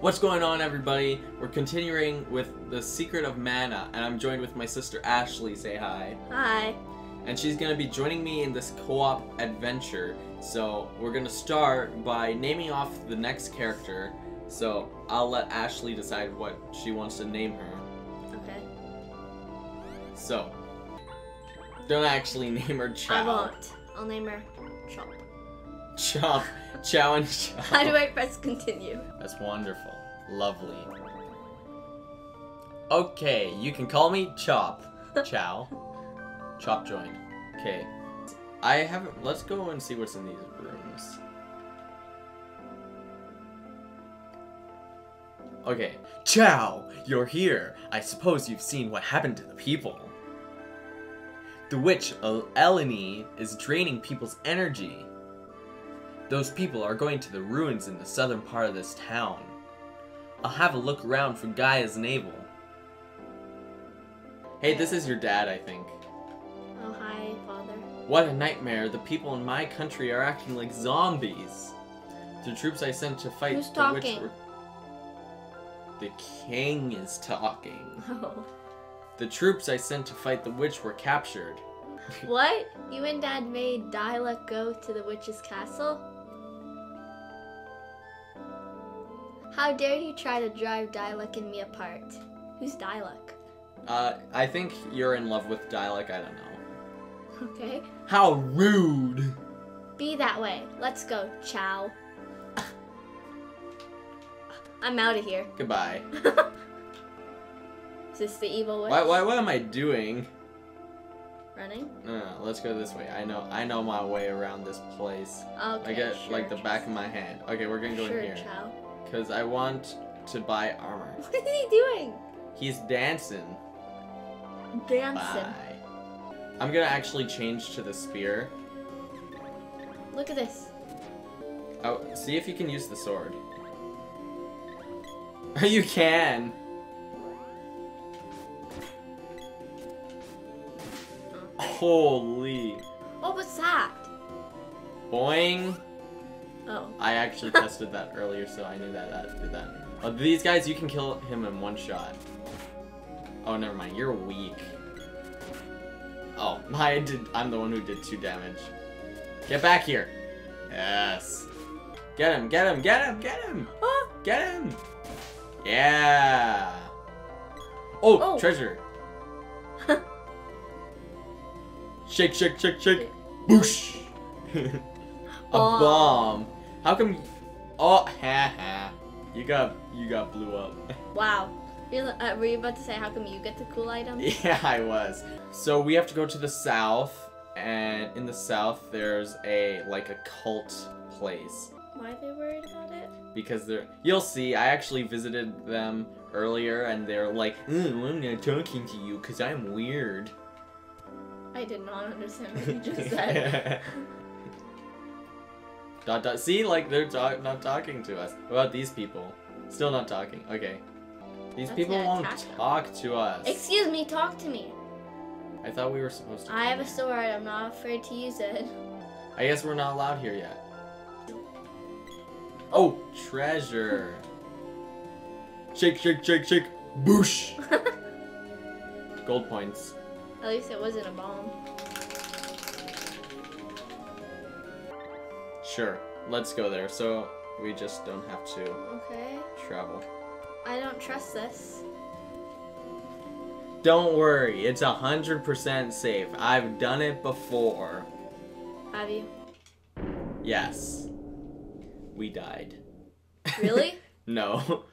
What's going on, everybody? We're continuing with the Secret of Mana, and I'm joined with my sister Ashley. Say hi. Hi. And she's gonna be joining me in this co-op adventure. So we're gonna start by naming off the next character. So I'll let Ashley decide what she wants to name her. Okay. So don't actually name her Chow. I won't. I'll name her Chop. Chop. Chow and Chow. How do I press continue? That's wonderful. Lovely. Okay, you can call me Chop. Chow. Chop joined. Okay. I haven't. Let's go and see what's in these rooms. Okay. Chow, you're here. I suppose you've seen what happened to the people. The witch El- Elinee is draining people's energy. Those people are going to the ruins in the southern part of this town. I'll have a look around for Gaia's navel. Hey, this is your dad, I think. Oh, hi, father. What a nightmare. The people in my country are acting like zombies. The troops I sent to fight Who's the witch talking? were... The king is talking. Oh. The troops I sent to fight the witch were captured. What? You and Dad made Dyla go to the witch's castle? How dare you try to drive Dyluck and me apart? Who's Dyluck? Uh, I think you're in love with Dialect, I don't know. Okay. How rude! Be that way. Let's go, Chow. I'm out of here. Goodbye. Is this the evil witch? Why, why, what am I doing? Running? No, no, let's go this way. I know, I know my way around this place. Okay. I get sure, like the back of my hand. Okay, we're gonna go sure, in here. Chow. Cause I want to buy armor. What is he doing? He's dancing. Dancing. Bye. I'm gonna actually change to the spear. Look at this. Oh, see if you can use the sword. you can. Oh. Holy. Oh, what was that? Boing. Oh. I actually tested that earlier, so I knew that that did that. Oh, these guys, you can kill him in one shot. Oh, never mind. You're weak. Oh, I did. I'm the one who did two damage. Get back here. Yes. Get him. Get him. Get him. Get him. Ah! Get him. Yeah. Oh, Oh. treasure. shake, shake, shake, shake. Boosh. A Bomb. bomb. How come? Oh, ha ha. You got you got blew up. Wow. Uh, were you about to say how come you get the cool items? yeah, I was. So we have to go to the south, and in the south there's a like a cult place Why are they worried about it? because they're. You'll see. I actually visited them earlier, and they're like, "Mm, I'm not talking to you because I'm weird." I did not understand what you just said. dot dot. See, like they're talk not talking to us. What about these people? Still not talking. Okay. These Let's people won't talk to us. Excuse me, talk to me. I thought we were supposed to. I have a sword. I'm not afraid to use it. I guess we're not allowed here yet. Oh, treasure. Shake, shake, shake, shake. Boosh. Gold points. At least it wasn't a bomb. Sure. Let's go there. So we just don't have to Okay. travel. I don't trust this. Don't worry, it's a hundred percent safe. I've done it before. Have you? Yes. We died. Really? no.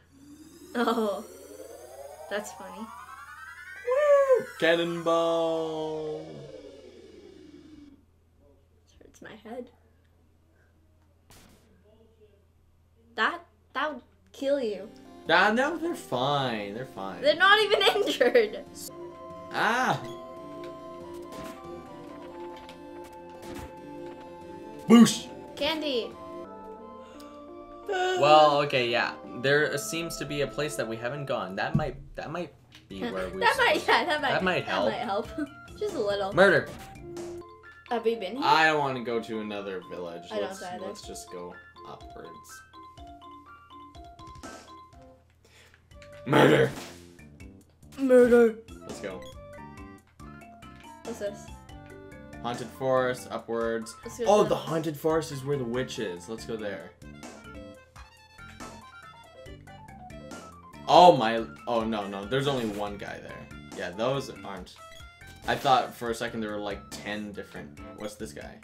oh. That's funny. Woo! Cannonball. This hurts my head. That that would kill you. Ah, no, they're fine. They're fine. They're not even injured. Ah! Boosh! Candy. Well, okay, yeah. There seems to be a place that we haven't gone. That might that might be where we that might yeah that might That might help. That might help. Just a little. Murder. Have we been here? I don't want to go to another village. I don't let's, either. let's just go upwards. Murder! Murder. Let's go. What's this? Haunted forest, upwards. Oh, to the haunted forest is where the witch is. Let's go there. Oh my. Oh no, no. There's only one guy there. Yeah, those aren't. I thought for a second there were like 10 different. What's this guy?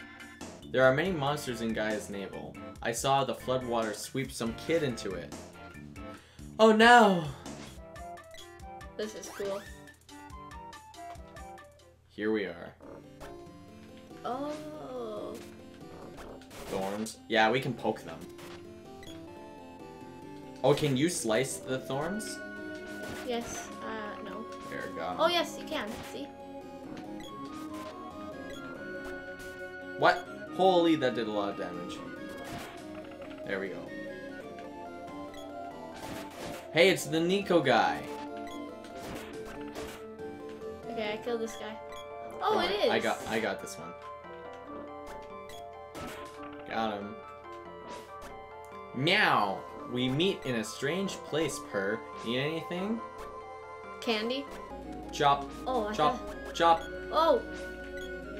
There are many monsters in Gaia's navel. I saw the floodwater sweep some kid into it. Oh no! This is cool. Here we are. Oh. Thorns. Yeah, we can poke them. Oh, can you slice the thorns? Yes. Uh, no. There we go. Oh, yes, you can. See? What? Holy, that did a lot of damage. There we go. Hey, it's the Neko guy. Okay, I killed this guy. Oh, Don't it worry, is. I got I got this one. Got him. Meow. We meet in a strange place, Per. Need anything? Candy? Chop, Oh, I chop, chop, Oh,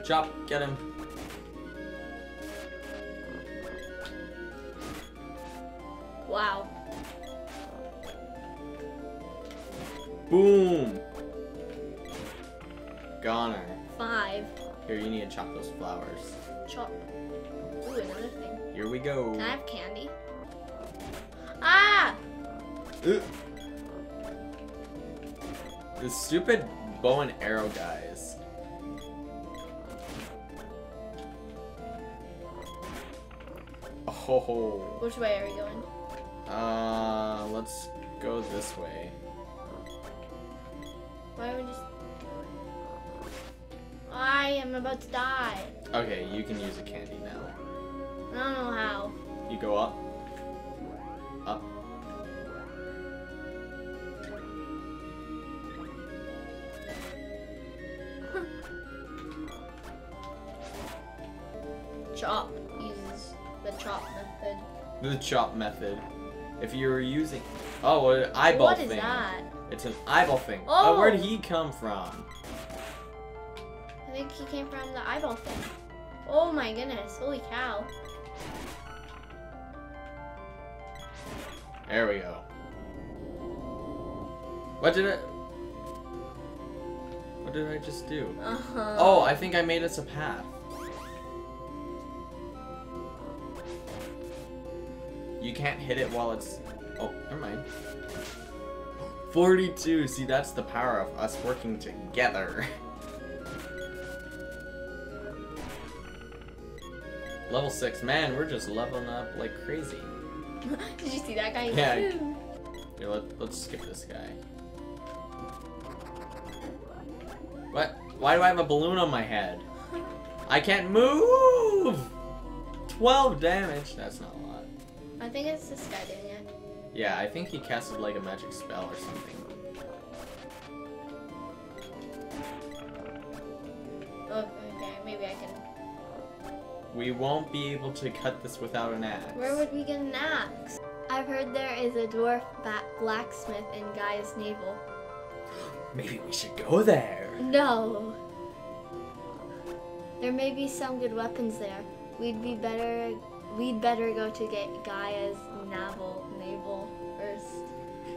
chop. Get him. wow. Boom. Goner. Five. Here, you need to chop those flowers. Chop. Ooh, another thing. Here we go. Can I have candy? Ah! The stupid bow and arrow guys. Oh, Which way are we going? uh, let's go this way. Why don't we just... I am about to die. Okay, you can use a candy now. I don't know how. You go up. Up. Chop uses the chop method. The chop method. If you were using, oh, an eyeball what thing. is that? It's an eyeball thing. Oh. Oh, where did he come from? I think he came from the eyeball thing. Oh my goodness, holy cow. There we go. What did it? What did I just do? Uh-huh. Oh, I think I made us a path. You can't hit it while it's. Oh, never mind. 42. See, that's the power of us working together. Level 6. Man, we're just leveling up like crazy. Did you see that guy? Yeah. Here, let, let's skip this guy. What? Why do I have a balloon on my head? I can't move! 12 damage. That's not a lot. I think it's this guy doing it. Yeah, I think he casted like a magic spell or something. Oh, okay, maybe I can. We won't be able to cut this without an axe. Where would we get an axe? I've heard there is a dwarf blacksmith in Gaia's navel. Maybe we should go there. No. There may be some good weapons there. We'd be better. We'd better go to get Gaia's navel, navel first.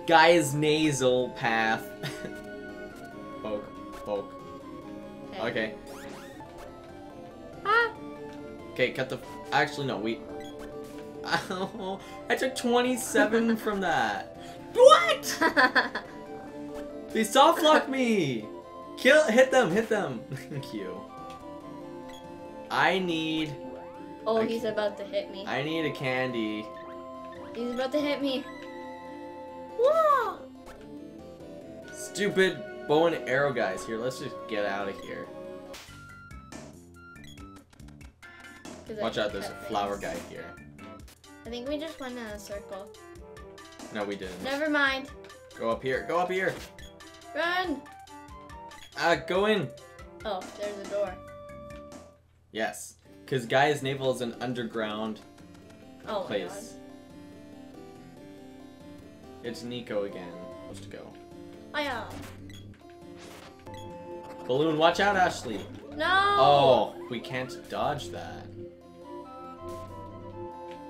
Guy's nasal path. poke, poke. Okay. Ah! Okay, cut the. Actually, no, we. Ow, I took 27 from that. What? They soft locked me. Kill, hit them, hit them. Thank you. I need, oh, I he's about to hit me. I need a candy. He's about to hit me. Whoa! Stupid bow and arrow guys. Here, let's just get out of here. Watch out, there's a flower things. guy here. I think we just went in a circle. No, we didn't. Never mind. Go up here. Go up here. Run! Ah, go in. Oh, there's a door. Yes, because Gaia's Navel is an underground Oh my place. It's Neko again. Supposed to go. god. Oh yeah. Balloon, watch out, Ashley. No. Oh, we can't dodge that.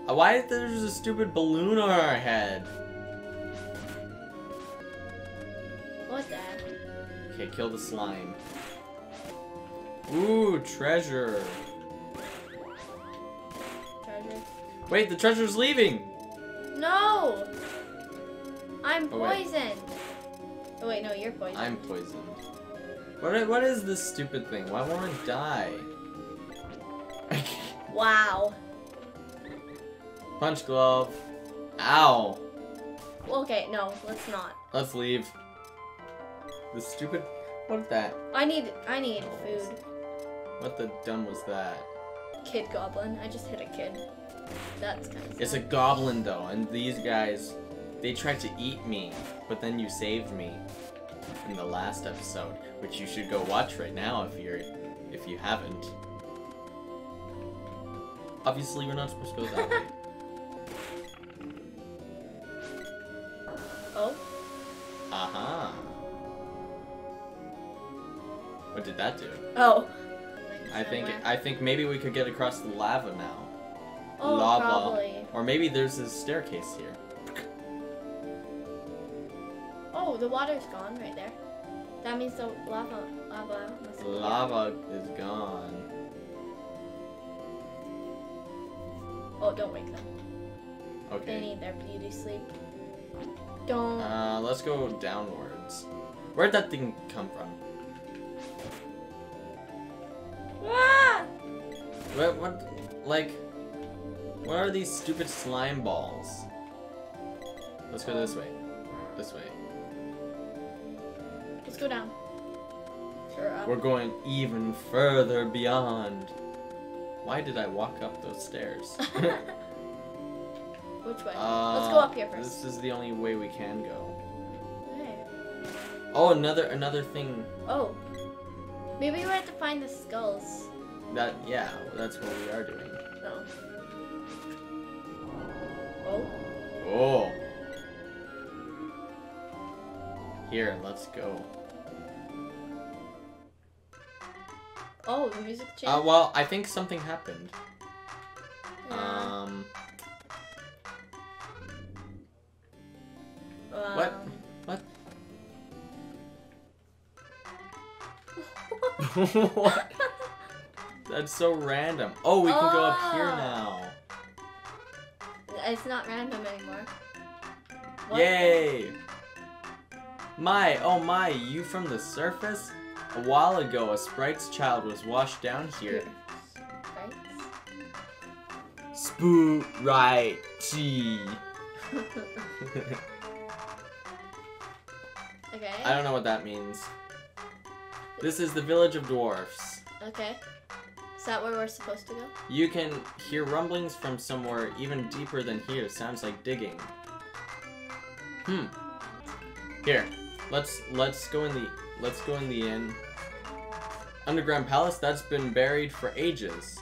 Uh, Why is there a stupid balloon on our head? What the? heck? Okay, kill the slime. Ooh, treasure. Treasure. Wait, the treasure's leaving. No. I'm Oh, wait. poisoned. Oh wait, no, you're poisoned. I'm poisoned. What, what is this stupid thing? Why won't I die? Wow. Punch glove. Ow. Okay, no, let's not. Let's leave. The stupid. What's that? I need, I need Oh, food. What the dumb was that? Kid goblin. I just hit a kid. That's kind of. It's a goblin though, and these guys, they tried to eat me, but then you saved me in the last episode, which you should go watch right now if you're, if you haven't. Obviously, we're not supposed to go that way. Oh, Aha. What did that do? oh. I think Somewhere. I think maybe we could get across the lava now. Oh, lava. probably. Or maybe there's a staircase here. Oh, the water's gone right there. That means the lava, lava must be. Lava is gone. Oh, don't wake them. Okay. They need their beauty sleep. Don't. Uh, let's go downwards. Where'd that thing come from? ah! What, what, like, what are these stupid slime balls? Let's go this way. This way. Let's go down. Sure. We're going even further beyond. Why did I walk up those stairs? Which way? Uh, Let's go up here first. This is the only way we can go. Okay. Oh, another another thing. Oh. Maybe we have to find the skulls. That yeah, that's what we are doing. No. Oh. Oh. Here, let's go. Oh, the music Uh, changed. well, I think something happened. Yeah. Um, Um, What? what? That's so random. Oh, we can go up here Ah. now. It's not random anymore. What? Yay! My, oh my, you from the surface? A while ago, a sprite's child was washed down here. Right? Spoo right G. okay. I don't know what that means. This is the village of dwarfs. Okay. Is that where we're supposed to go? You can hear rumblings from somewhere even deeper than here. Sounds like digging. Hmm. Here, let's let's go in the let's go in the inn. Underground palace that's been buried for ages.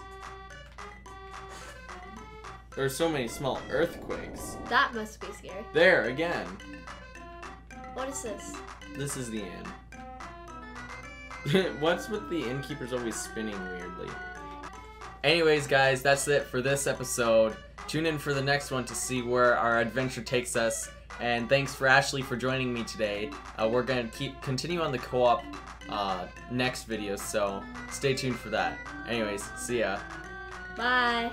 There's so many small earthquakes. That must be scary. There again. What is this? This is the inn. What's with the innkeepers always spinning weirdly? Anyways, guys, that's it for this episode. Tune in for the next one to see where our adventure takes us. And thanks for Ashley for joining me today. Uh, we're gonna keep continue on the co-op uh, next video, so stay tuned for that. Anyways, see ya. Bye.